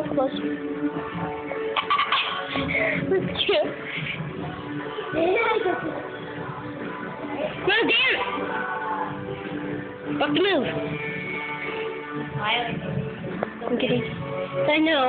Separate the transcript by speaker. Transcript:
Speaker 1: pose, pose close. Let's go. Go dance. Fuck the move.
Speaker 2: Miles.
Speaker 1: Okay. I know.